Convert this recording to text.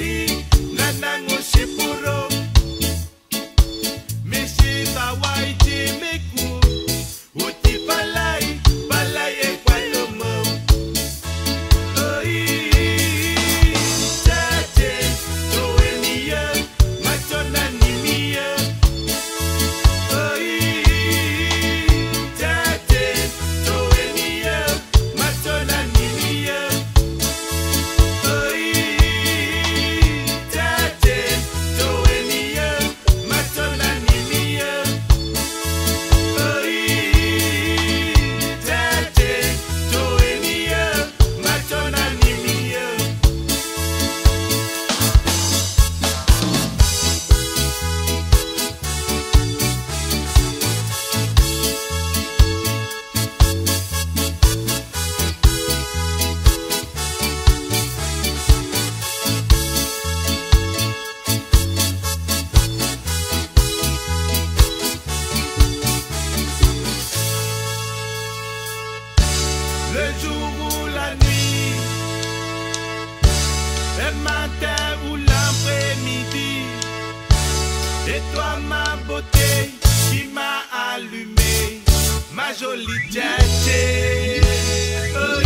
Nahi, nanang le matin ou l'après-midi. Et toi, ma beauté, qui m'a allumé, ma jolie tête. Euh,